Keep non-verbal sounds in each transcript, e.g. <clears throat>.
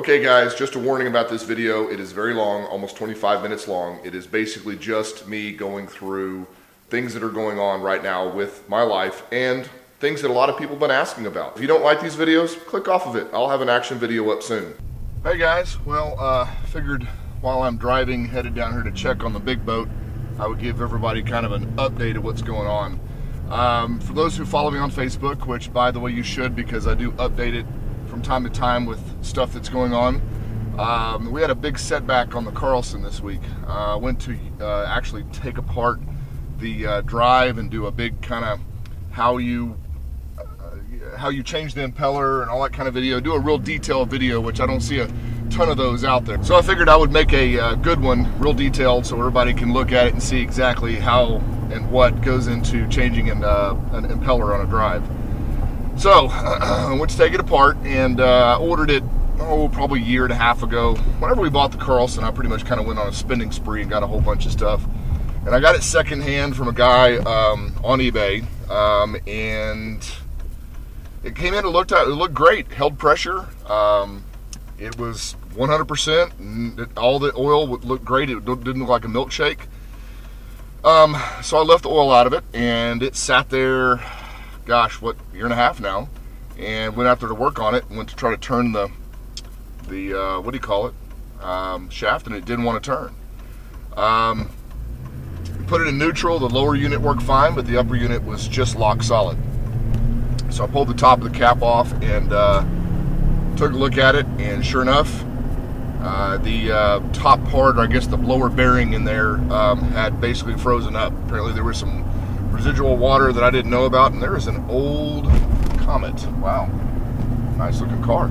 Okay guys, just a warning about this video. It is very long, almost 25 minutes long. It is basically just me going through things that are going on right now with my life and things that a lot of people have been asking about. If you don't like these videos, click off of it. I'll have an action video up soon. Hey guys, well, uh, figured while I'm driving, headed down here to check on the big boat, I would give everybody kind of an update of what's going on. Um, for those who follow me on Facebook, which by the way you should because I do update it from time to time with stuff that's going on. Um, we had a big setback on the Carlson this week. I uh, went to uh, actually take apart the uh, drive and do a big kind of how you uh, how you change the impeller and all that kind of video. Do a real detailed video, which I don't see a ton of those out there. So I figured I would make a uh, good one, real detailed, so everybody can look at it and see exactly how and what goes into changing an, uh, an impeller on a drive. So I <clears throat> went to take it apart and uh, ordered it, oh, probably a year and a half ago. Whenever we bought the Carlson, I pretty much kind of went on a spending spree and got a whole bunch of stuff. And I got it secondhand from a guy um, on eBay, um, and it came in. It looked it looked great. Held pressure. Um, it was 100%. All the oil looked great. It didn't look like a milkshake. Um, so I left the oil out of it, and it sat there gosh, what year and a half now, and went out there to work on it. Went to try to turn the the uh, what do you call it um, shaft, and it didn't want to turn. Um, put it in neutral. The lower unit worked fine, but the upper unit was just lock solid. So I pulled the top of the cap off and uh, took a look at it, and sure enough, uh, the uh, top part, or I guess the blower bearing in there, um, had basically frozen up. Apparently, there was some residual water that I didn't know about, and there is an old Comet. Wow, nice looking car.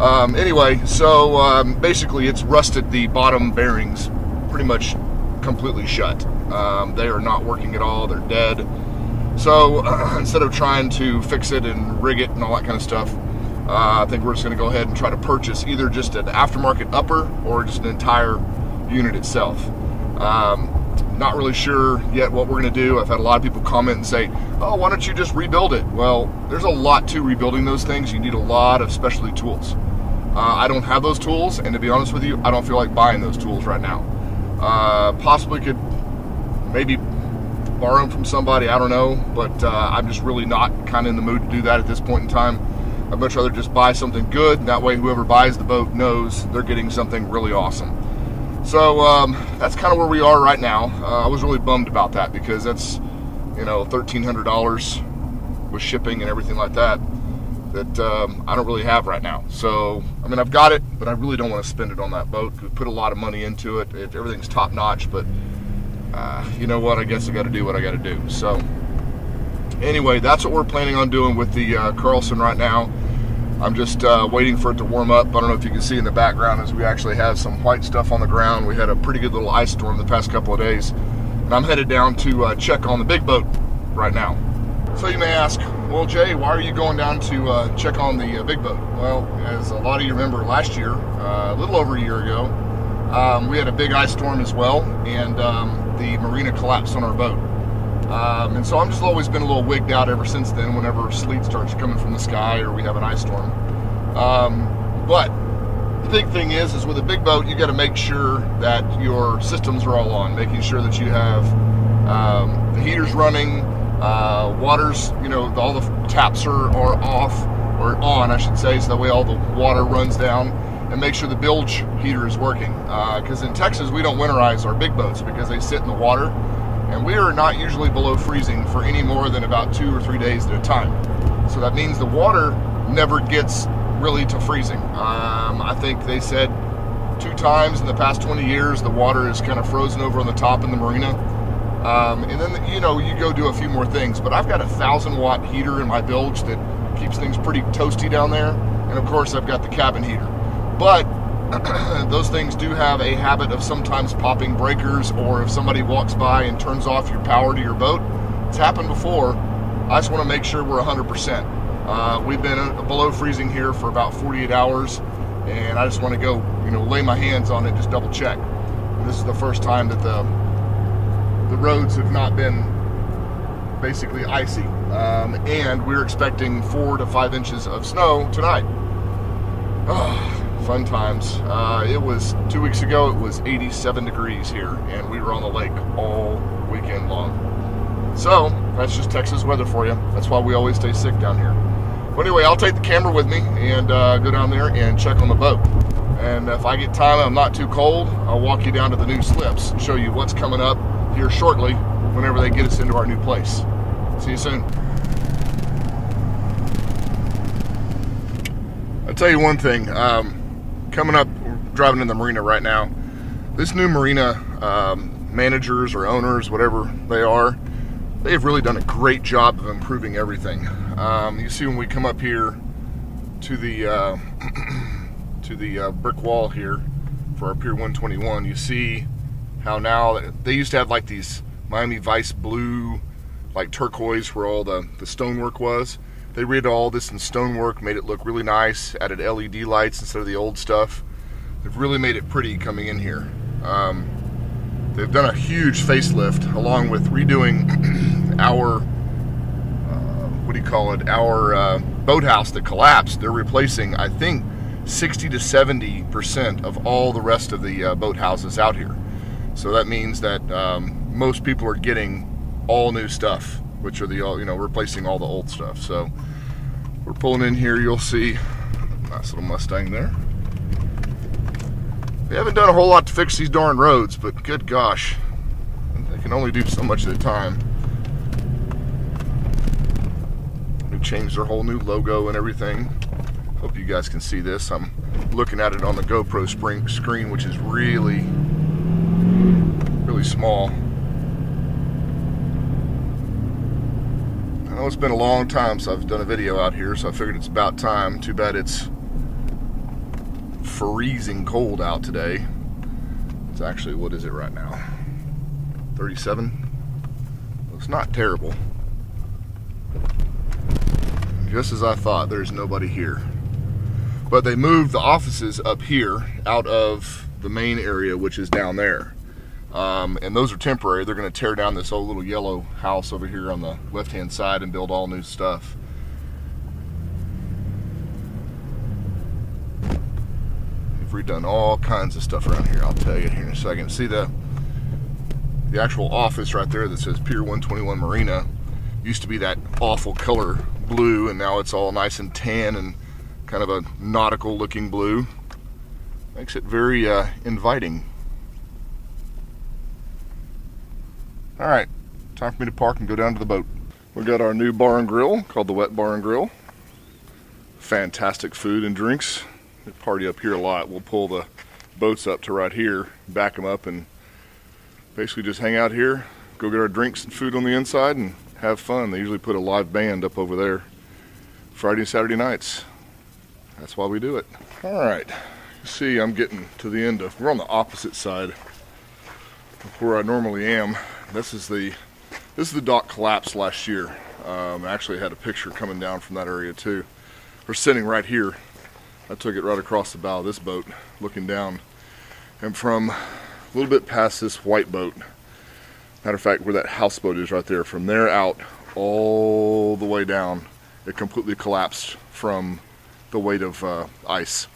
Um, anyway, so um, basically it's rusted the bottom bearings pretty much completely shut. Um, they are not working at all, they're dead. So uh, <clears throat> instead of trying to fix it and rig it and all that kind of stuff, uh, I think we're just going to go ahead and try to purchase either just an aftermarket upper or just an entire unit itself. Um, not really sure yet what we're going to do. I've had a lot of people comment and say, oh, why don't you just rebuild it? Well, there's a lot to rebuilding those things. You need a lot of specialty tools. Uh, I don't have those tools, and to be honest with you, I don't feel like buying those tools right now. Uh, possibly could maybe borrow them from somebody, I don't know, but uh, I'm just really not kind of in the mood to do that at this point in time. I'd much rather just buy something good. That way, whoever buys the boat knows they're getting something really awesome. So um, that's kind of where we are right now. Uh, I was really bummed about that because that's, you know, $1,300 with shipping and everything like that that um, I don't really have right now. So, I mean, I've got it, but I really don't want to spend it on that boat. We put a lot of money into it. it everything's top notch, but uh, you know what? I guess I got to do what I got to do. So, anyway, that's what we're planning on doing with the uh, Carlson right now. I'm just uh, waiting for it to warm up. I don't know if you can see in the background as we actually have some white stuff on the ground. We had a pretty good little ice storm the past couple of days. And I'm headed down to uh, check on the big boat right now. So you may ask, well, Jay, why are you going down to uh, check on the uh, big boat? Well, as a lot of you remember last year, uh, a little over a year ago, um, we had a big ice storm as well, and um, the marina collapsed on our boat. Um, and so I'm just always been a little wigged out ever since then whenever sleet starts coming from the sky or we have an ice storm. Um, but the big thing is, is with a big boat, you got to make sure that your systems are all on, making sure that you have um, the heaters running, uh, waters, you know, all the taps are, are off or on, I should say, so that way all the water runs down and make sure the bilge heater is working. Because uh, in Texas, we don't winterize our big boats because they sit in the water and we are not usually below freezing for any more than about two or three days at a time. So that means the water never gets really to freezing. Um, I think they said two times in the past 20 years the water is kind of frozen over on the top in the marina. Um, and then, you know, you go do a few more things. But I've got a thousand watt heater in my bilge that keeps things pretty toasty down there. And of course, I've got the cabin heater. But <clears throat> those things do have a habit of sometimes popping breakers, or if somebody walks by and turns off your power to your boat. It's happened before. I just want to make sure we're 100%. Uh, we've been below freezing here for about 48 hours, and I just want to go, you know, lay my hands on it, just double check. This is the first time that the the roads have not been basically icy, um, and we're expecting four to five inches of snow tonight. <sighs> Oh, fun times. Uh, it was two weeks ago. It was 87 degrees here, and we were on the lake all weekend long. So that's just Texas weather for you. That's why we always stay sick down here. But anyway, I'll take the camera with me and uh, go down there and check on the boat. And if I get time, I'm not too cold. I'll walk you down to the new slips and show you what's coming up here shortly. Whenever they get us into our new place. See you soon. I'll tell you one thing. Um, coming up, driving in the marina right now. This new marina um, managers or owners, whatever they are, they have really done a great job of improving everything. Um, you see when we come up here to the uh, <clears throat> to the uh, brick wall here for our Pier 121, you see how now they used to have like these Miami Vice blue, like turquoise, where all the the stonework was. They redid all this in stonework, made it look really nice, added LED lights instead of the old stuff. They've really made it pretty coming in here. Um, they've done a huge facelift along with redoing <clears throat> our, uh, what do you call it, our uh, boathouse that collapsed. They're replacing, I think, 60 to 70% of all the rest of the uh, boathouses out here. So that means that um, most people are getting all new stuff which are the all you know replacing all the old stuff. So we're pulling in here. You'll see nice little Mustang there. They haven't done a whole lot to fix these darn roads, but good gosh, they can only do so much at a time. They changed their whole new logo and everything. Hope you guys can see this. I'm looking at it on the GoPro spring screen, which is really, really small. Know it's been a long time since I've done a video out here, so I figured it's about time. Too bad it's freezing cold out today. It's actually, what is it right now? 37? it's not terrible. Just as I thought, there's nobody here. But they moved the offices up here out of the main area, which is down there. Um, and those are temporary. They're going to tear down this old little yellow house over here on the left-hand side and build all new stuff. We've redone all kinds of stuff around here. I'll tell you here in a second. See the the actual office right there that says Pier 121 Marina used to be that awful color blue, and now it's all nice and tan and kind of a nautical looking blue. Makes it very uh, inviting. All right, time for me to park and go down to the boat. We got our new bar and grill called the Wet Bar and Grill. Fantastic food and drinks. We party up here a lot. We'll pull the boats up to right here, back them up, and basically just hang out here, go get our drinks and food on the inside, and have fun. They usually put a live band up over there Friday and Saturday nights. That's why we do it. All right, see, I'm getting to the end of, we're on the opposite side of where I normally am. This is the this is the dock collapse last year. Um, I actually had a picture coming down from that area too. We're sitting right here. I took it right across the bow of this boat, looking down, and from a little bit past this white boat. Matter of fact, where that houseboat is right there, from there out all the way down, it completely collapsed from the weight of uh, ice.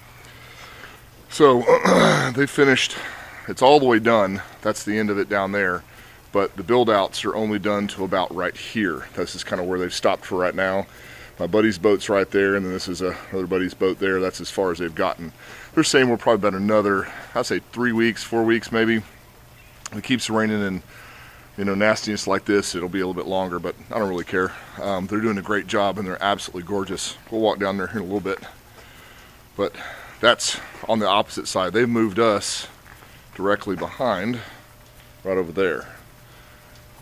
So <clears throat> they finished. It's all the way done. That's the end of it down there but the build outs are only done to about right here. This is kind of where they've stopped for right now. My buddy's boat's right there, and then this is a, another buddy's boat there. That's as far as they've gotten. They're saying we're probably about another, I'd say three weeks, four weeks maybe. It keeps raining and you know nastiness like this, it'll be a little bit longer, but I don't really care. Um, they're doing a great job, and they're absolutely gorgeous. We'll walk down there in a little bit, but that's on the opposite side. They've moved us directly behind, right over there.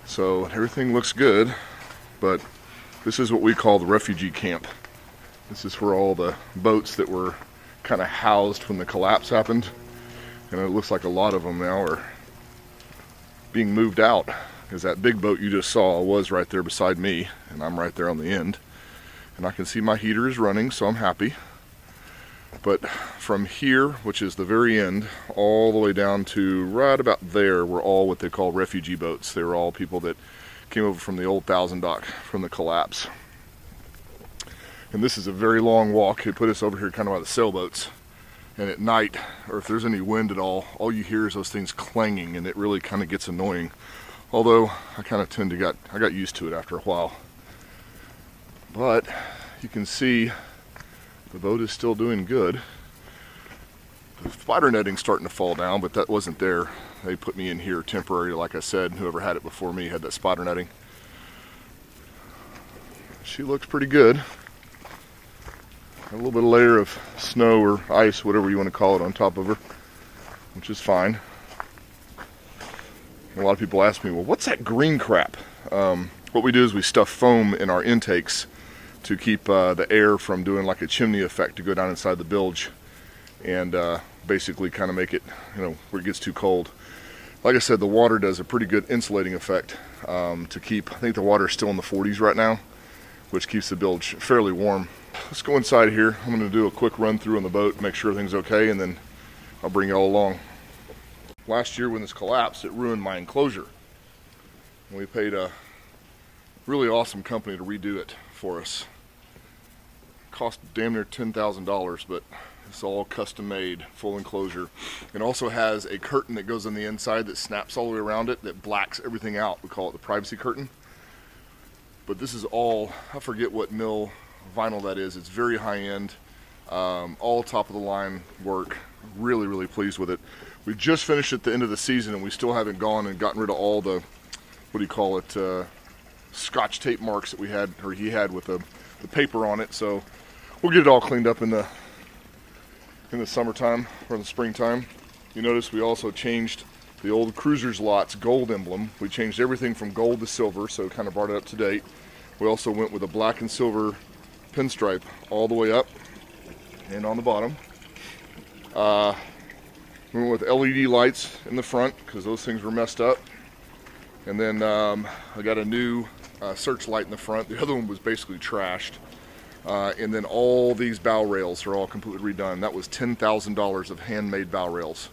So everything looks good, but this is what we call the refugee camp. This is where all the boats that were kind of housed when the collapse happened, and it looks like a lot of them now are being moved out. Because that big boat you just saw was right there beside me, and I'm right there on the end. And I can see my heater is running, so I'm happy. But from here, which is the very end, all the way down to right about there were all what they call refugee boats. They were all people that came over from the old Thousand Dock from the collapse. And this is a very long walk. It put us over here kind of by the sailboats. And at night, or if there's any wind at all, all you hear is those things clanging and it really kind of gets annoying. Although I kind of tend to got, I got used to it after a while. But you can see the boat is still doing good. The spider netting's starting to fall down, but that wasn't there. They put me in here temporary, like I said. Whoever had it before me had that spider netting. She looks pretty good. A little bit of layer of snow or ice, whatever you want to call it, on top of her, which is fine. A lot of people ask me, well, what's that green crap? Um, what we do is we stuff foam in our intakes to keep uh, the air from doing like a chimney effect to go down inside the bilge and uh, basically kind of make it, you know, where it gets too cold. Like I said, the water does a pretty good insulating effect um, to keep, I think the water is still in the 40s right now, which keeps the bilge fairly warm. Let's go inside here. I'm going to do a quick run through on the boat, make sure everything's okay, and then I'll bring you all along. Last year when this collapsed, it ruined my enclosure. We paid a really awesome company to redo it for us cost damn near $10,000, but it's all custom made, full enclosure. It also has a curtain that goes on the inside that snaps all the way around it that blacks everything out. We call it the privacy curtain. But this is all, I forget what mill vinyl that is. It's very high end, um, all top of the line work. Really, really pleased with it. We just finished at the end of the season and we still haven't gone and gotten rid of all the, what do you call it, uh, scotch tape marks that we had, or he had with the, the paper on it. So we'll get it all cleaned up in the in the summertime or in the springtime. You notice we also changed the old Cruisers Yachts gold emblem. We changed everything from gold to silver, so kind of brought it up to date. We also went with a black and silver pinstripe all the way up and on the bottom. Uh, we went with LED lights in the front because those things were messed up. And then um, I got a new uh, searchlight in the front. The other one was basically trashed. Uh, and then all these bow rails are all completely redone. That was $10,000 of handmade bow rails.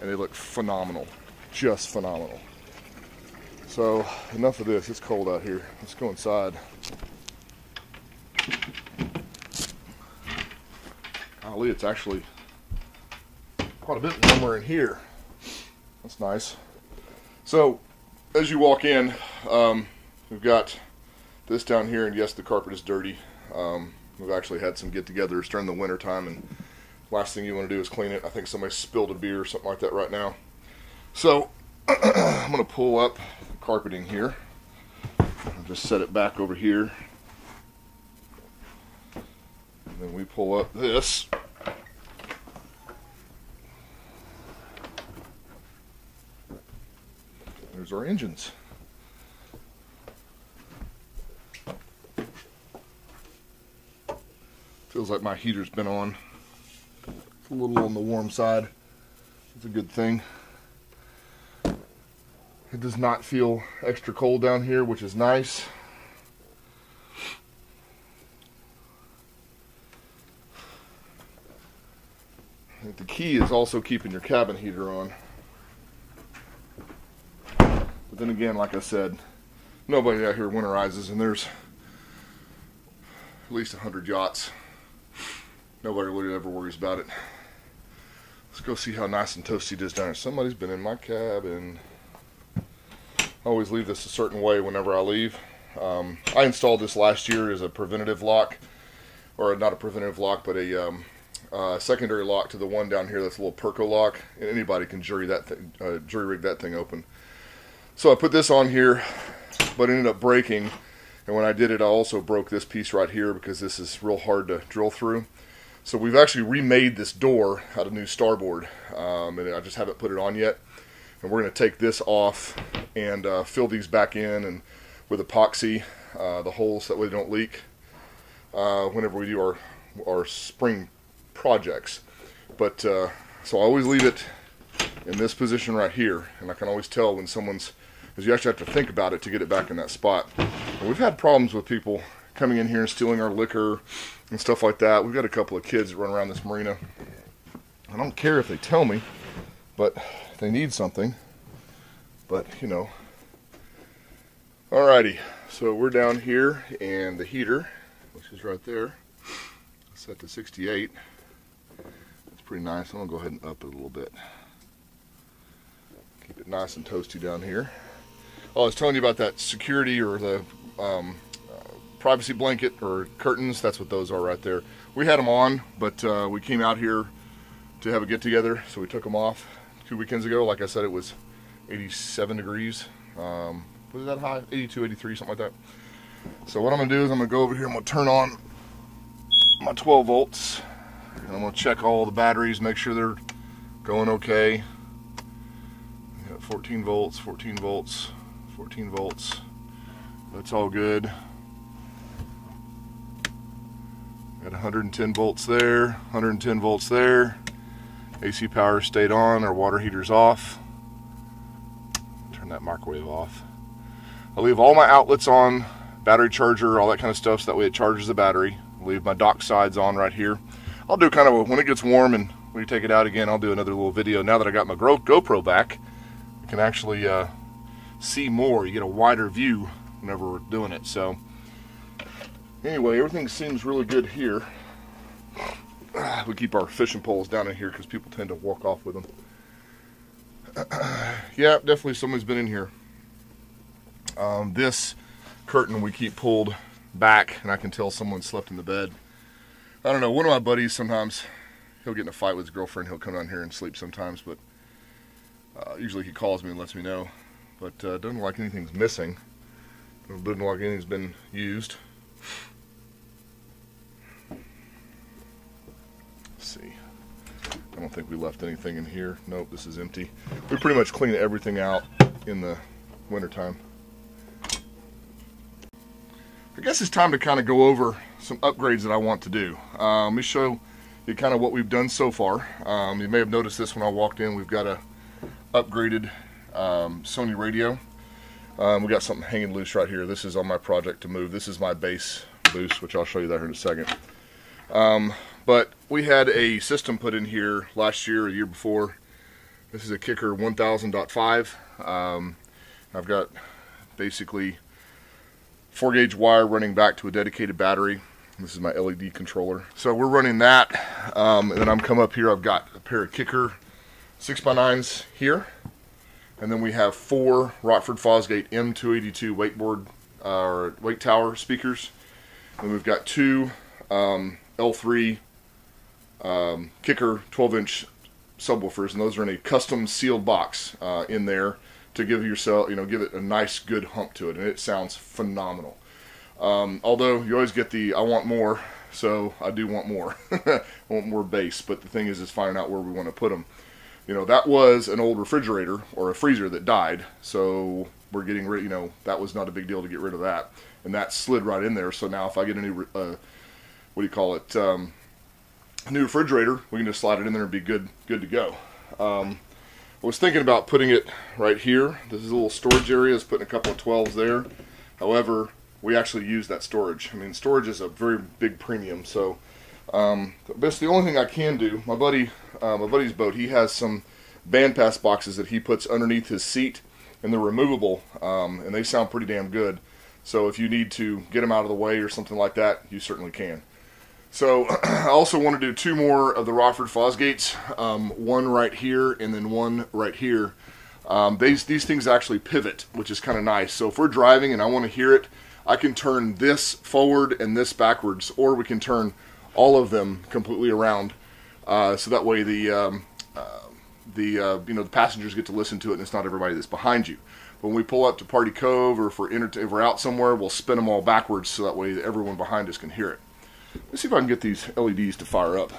And they look phenomenal. Just phenomenal. So, enough of this. It's cold out here. Let's go inside. Golly, it's actually quite a bit warmer in here. That's nice. So, as you walk in, um, we've got this down here, and yes, the carpet is dirty. Um, we've actually had some get-togethers during the winter time, and last thing you want to do is clean it. I think somebody spilled a beer or something like that right now. So <clears throat> I'm going to pull up carpeting here. I'll just set it back over here. And then we pull up this. There's our engines. Feels like my heater's been on. It's a little on the warm side. It's a good thing. It does not feel extra cold down here, which is nice. the key is also keeping your cabin heater on. But then again, like I said, nobody out here winterizes, and there's at least 100 yachts Nobody really ever worries about it. Let's go see how nice and toasty it is down here. Somebody's been in my cabin. I always leave this a certain way whenever I leave. Um, I installed this last year as a preventative lock, or not a preventative lock, but a um, uh, secondary lock to the one down here that's a little Perko lock, and anybody can jury that uh, jury rig that thing open. So I put this on here, but ended up breaking. And when I did it, I also broke this piece right here because this is real hard to drill through. So we've actually remade this door out of new starboard, um, and I just haven't put it on yet. And we're going to take this off and uh, fill these back in and with epoxy, uh, the holes so that way they don't leak uh, whenever we do our our spring projects. But uh, so I always leave it in this position right here, and I can always tell when someone's because you actually have to think about it to get it back in that spot. And we've had problems with people coming in here and stealing our liquor and stuff like that. We've got a couple of kids that run around this marina. I don't care if they tell me, but they need something. But, you know. Alrighty, so we're down here, and the heater, which is right there, set to 68. It's pretty nice. I'm gonna go ahead and up it a little bit. Keep it nice and toasty down here. Oh, I was telling you about that security or the um, privacy blanket or curtains. That's what those are right there. We had them on, but uh, we came out here to have a get together, so we took them off two weekends ago. Like I said, it was 87 degrees. Um, was that high? 82, 83, something like that. So what I'm gonna do is I'm gonna go over here. I'm gonna turn on my 12 volts, and I'm gonna check all the batteries, make sure they're going okay. 14 volts, 14 volts, 14 volts. That's all good. Got 110 volts there, 110 volts there. AC power stayed on, our water heater's off. Turn that microwave off. I leave all my outlets on, battery charger, all that kind of stuff, so that way it charges the battery. I'll leave my dock sides on right here. I'll do kind of a, when it gets warm and we take it out again, I'll do another little video. Now that I got my GoPro back, I can actually uh, see more. You get a wider view whenever we're doing it. So anyway, everything seems really good here. We keep our fishing poles down in here because people tend to walk off with them. <clears throat> yeah, definitely someone's been in here. Um, this curtain we keep pulled back, and I can tell someone slept in the bed. I don't know. One of my buddies sometimes he'll get in a fight with his girlfriend. He'll come down here and sleep sometimes, but uh, usually he calls me and lets me know. But uh, doesn't like anything's missing. Doesn't look like anything's been used. Let's see. I don't think we left anything in here. Nope, this is empty. We pretty much clean everything out in the wintertime. I guess it's time to kind of go over some upgrades that I want to do. Uh, let me show you kind of what we've done so far. Um, you may have noticed this when I walked in. We've got a upgraded um, Sony radio. Um, we got something hanging loose right here. This is on my project to move. This is my bass boost, which I'll show you that here in a second. Um, but we had a system put in here last year, a year before. This is a Kicker 1000.5. Um, I've got basically 4 gauge wire running back to a dedicated battery. This is my LED controller. So we're running that, um, and then I'm come up here, I've got a pair of Kicker 6x9s here, and then we have four Rockford Fosgate M282 wakeboard uh, or wake tower speakers. And we've got two um, L3 um, Kicker 12 inch subwoofers, and those are in a custom sealed box uh, in there to give yourself, you know, give it a nice, good hump to it, and it sounds phenomenal. Um, although you always get the I want more, so I do want more. I <laughs> want more bass, but the thing is, is finding out where we want to put them. You know, that was an old refrigerator or a freezer that died, so we're getting rid. You know, that was not a big deal to get rid of that, and that slid right in there. So now, if I get any, uh, what do you call it, um, new refrigerator, we can just slide it in there and be good, good to go. Um, I was thinking about putting it right here. This is a little storage area. Is putting a couple of 12s there. However, we actually use that storage. I mean, storage is a very big premium. So, um, that's the only thing I can do. My buddy, uh, my buddy's boat, he has some bandpass boxes that he puts underneath his seat, and they're removable, um, and they sound pretty damn good. So if you need to get them out of the way or something like that, you certainly can. So <clears throat> I also want to do two more of the Rockford Fosgates, um, one right here and then one right here. Um, these, these things actually pivot, which is kind of nice. So if we're driving and I want to hear it, I can turn this forward and this backwards, or we can turn all of them completely around. Uh, so that way the um, uh, the uh, you know the passengers get to listen to it, and it's not everybody that's behind you. When we pull up to Party Cove, or if we're, if we're out somewhere, we'll spin them all backwards, so that way everyone behind us can hear it. Let's see if I can get these LEDs to fire up.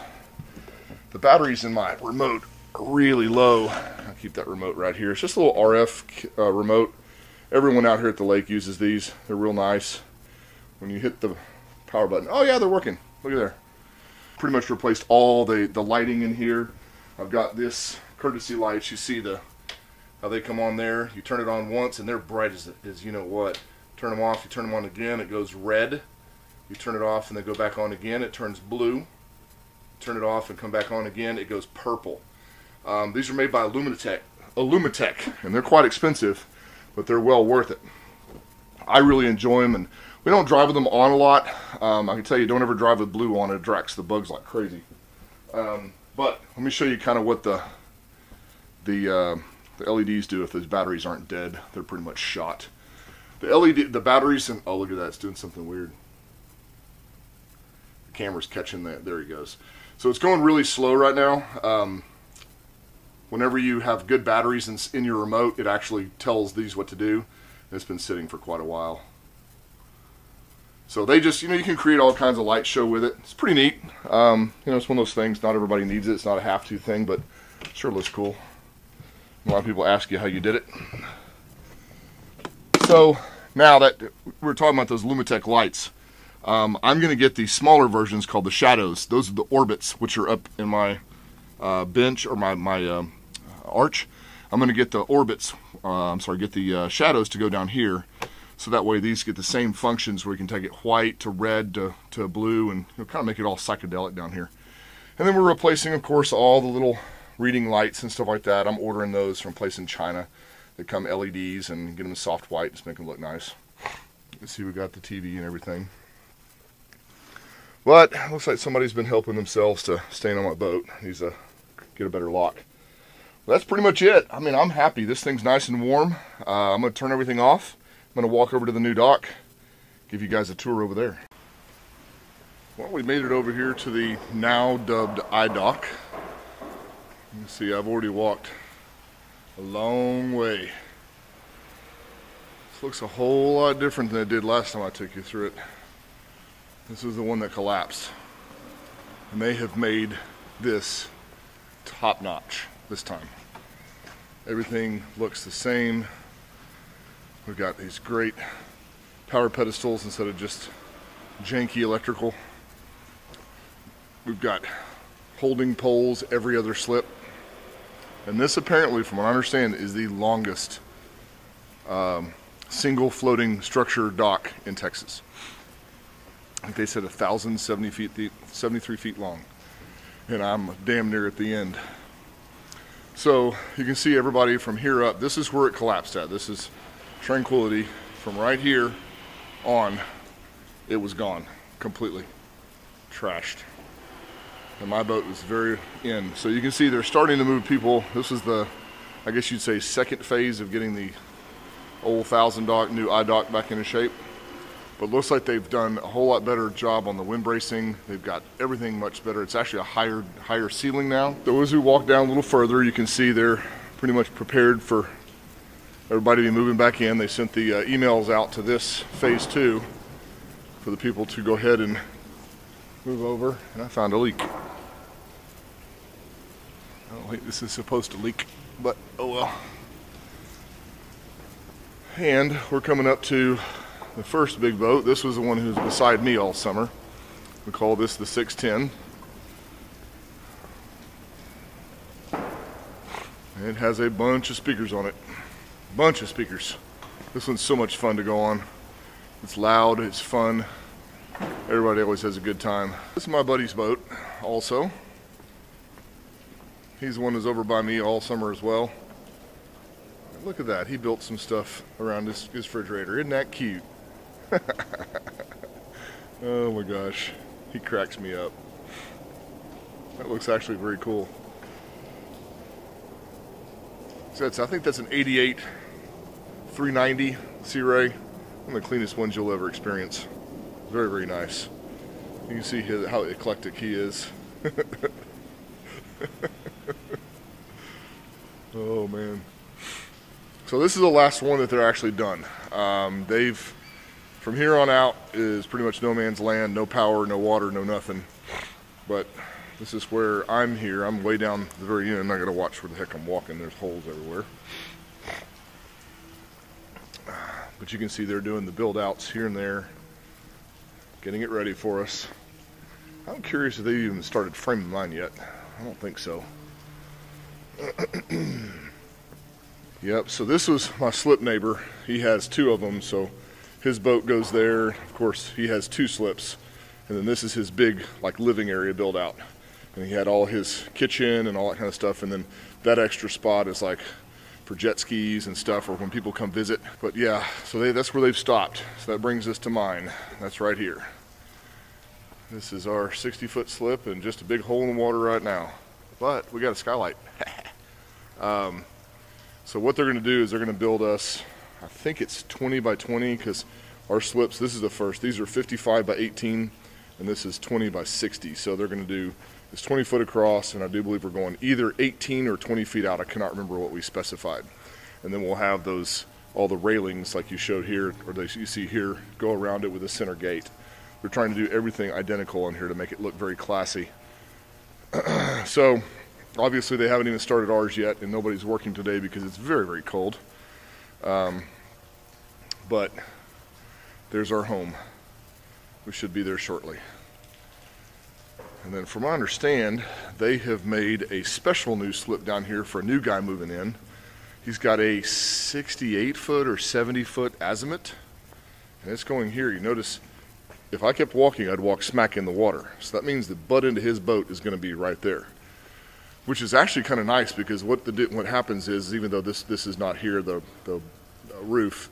The batteries in my remote are really low. I'll keep that remote right here. It's just a little RF uh, remote. Everyone out here at the lake uses these. They're real nice. When you hit the power button, oh yeah, they're working. Look at there. Pretty much replaced all the, the lighting in here. I've got this courtesy lights. You see the how they come on there. You turn it on once and they're bright as, as you know what. Turn them off, you turn them on again, it goes red you turn it off and then go back on again, it turns blue. Turn it off and come back on again, it goes purple. Um, these are made by Illumitech, Illumitech, and they're quite expensive, but they're well worth it. I really enjoy them, and we don't drive with them on a lot. Um, I can tell you, don't ever drive with blue on. It attracts the bugs like crazy. Um, But let me show you kind of what the the uh, the LEDs do if those batteries aren't dead. They're pretty much shot. The LED, the batteries, and oh look at that, it's doing something weird. Camera's catching that. There he goes. So it's going really slow right now. Um, whenever you have good batteries in, in your remote, it actually tells these what to do. It's been sitting for quite a while. So they just, you know, you can create all kinds of light show with it. It's pretty neat. Um, you know, it's one of those things. Not everybody needs it. It's not a have-to thing, but sure looks cool. A lot of people ask you how you did it. So now that we're talking about those Lumitec lights, um, I'm going to get the smaller versions called the Shadows. Those are the orbits, which are up in my uh, bench or my my um, arch. I'm going to get the orbits. Uh, I'm sorry, get the uh, shadows to go down here, so that way these get the same functions where you can take it white to red to, to blue and you know, kind of make it all psychedelic down here. And then we're replacing, of course, all the little reading lights and stuff like that. I'm ordering those from a place in China. They come LEDs and get them soft white, just make them look nice. Let's see, we got the TV and everything. But looks like somebody's been helping themselves to staying on my boat. Needs to get a better lock. Well, that's pretty much it. I mean, I'm happy. This thing's nice and warm. Uh, I'm going to turn everything off. I'm going to walk over to the new dock, give you guys a tour over there. Well, we made it over here to the now dubbed iDock. You see I've already walked a long way. This looks a whole lot different than it did last time I took you through it. This is the one that collapsed. And they have made this top notch this time. Everything looks the same. We've got these great power pedestals instead of just janky electrical. We've got holding poles every other slip. And this apparently, from what I understand, is the longest um, single floating structure dock in Texas think they said 1,070 feet, 73 feet long. And I'm damn near at the end. So you can see everybody from here up. This is where it collapsed at. This is Tranquility. From right here on, it was gone completely. Trashed. And my boat was very in. So you can see they're starting to move people. This is the, I guess you'd say, second phase of getting the old thousand dock, new iDock back into shape. But looks like they've done a whole lot better job on the wind bracing. They've got everything much better. It's actually a higher higher ceiling now. Those who walk down a little further, you can see they're pretty much prepared for everybody to be moving back in. They sent the uh, emails out to this phase two for the people to go ahead and move over. And I found a leak. I don't think this is supposed to leak, but oh well. And we're coming up to the first big boat. This was the one who was beside me all summer. We call this the 610. It has a bunch of speakers on it. Bunch of speakers. This one's so much fun to go on. It's loud, it's fun. Everybody always has a good time. This is my buddy's boat also. He's the one who's over by me all summer as well. Look at that. He built some stuff around his, his refrigerator. Isn't that cute? <laughs> oh my gosh, he cracks me up. That looks actually very cool. So I think that's an 88 390 Sea Ray. One of the cleanest ones you'll ever experience. Very, very nice. You can see his, how eclectic he is. <laughs> oh man. So this is the last one that they're actually done. Um, they've from here on out is pretty much no man's land, no power, no water, no nothing. But this is where I'm here. I'm way down the very end. I gotta watch where the heck I'm walking. There's holes everywhere. But you can see they're doing the build outs here and there, getting it ready for us. I'm curious if they even started framing mine yet. I don't think so. <clears throat> yep, so this was my slip neighbor. He has two of them, so his boat goes there. Of course, he has two slips, and then this is his big like living area build out. And he had all his kitchen and all that kind of stuff, and then that extra spot is like for jet skis and stuff, or when people come visit. But yeah, so they, that's where they've stopped. So that brings us to mine. That's right here. This is our 60 foot slip and just a big hole in the water right now. but we got a skylight. <laughs> um, so what they're going to do is they're going to build us, I think it's 20 by 20 because our slips, this is the first, these are 55 by 18 and this is 20 by 60. So they're going to do it's 20 foot across and I do believe we're going either 18 or 20 feet out. I cannot remember what we specified. And then we'll have those, all the railings like you showed here or that you see here, go around it with a center gate. They're trying to do everything identical on here to make it look very classy. <clears throat> so obviously they haven't even started ours yet and nobody's working today because it's very, very cold. Um, but there's our home. We should be there shortly. And then from what I understand, they have made a special new slip down here for a new guy moving in. He's got a 68 foot or 70 foot Azimut. And it's going here. You notice if I kept walking, I'd walk smack in the water. So that means the butt into his boat is going to be right there, which is actually kind of nice because what the what happens is even though this this is not here, the the uh, roof,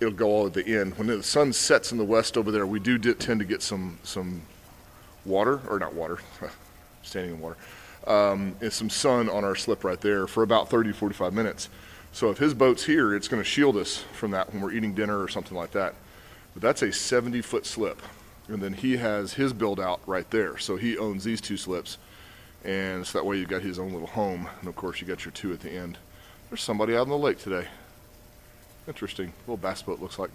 it'll go all at the end. When the sun sets in the west over there, we do tend to get some some water or not water, <laughs> standing in water, um, and some sun on our slip right there for about 30 45 minutes. So if his boat's here, it's going to shield us from that when we're eating dinner or something like that. But that's a 70 foot slip. And then he has his build out right there. So he owns these two slips. And so that way you've got his own little home. And of course, you got your two at the end. There's somebody out on the lake today. Interesting. Little bass boat looks like.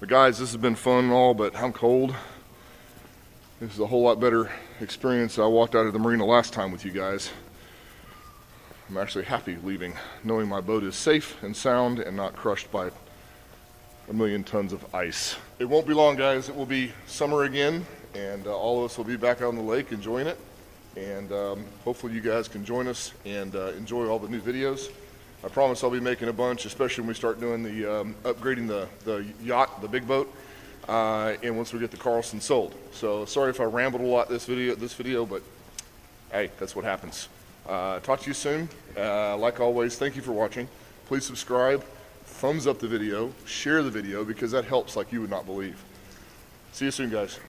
But guys, this has been fun and all, but I'm cold. This is a whole lot better experience. I walked out of the marina last time with you guys. I'm actually happy leaving, knowing my boat is safe and sound and not crushed by a million tons of ice. It won't be long, guys. It will be summer again, and uh, all of us will be back on the lake enjoying it. And um, hopefully, you guys can join us and uh, enjoy all the new videos. I promise I'll be making a bunch, especially when we start doing the um, upgrading the, the yacht, the big boat, uh, and once we get the Carlson sold. So sorry if I rambled a lot this video, this video, but hey, that's what happens. Uh, talk to you soon. Uh, like always, thank you for watching. Please subscribe thumbs up the video, share the video because that helps like you would not believe. See you soon, guys.